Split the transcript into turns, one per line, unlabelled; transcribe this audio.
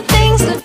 the things that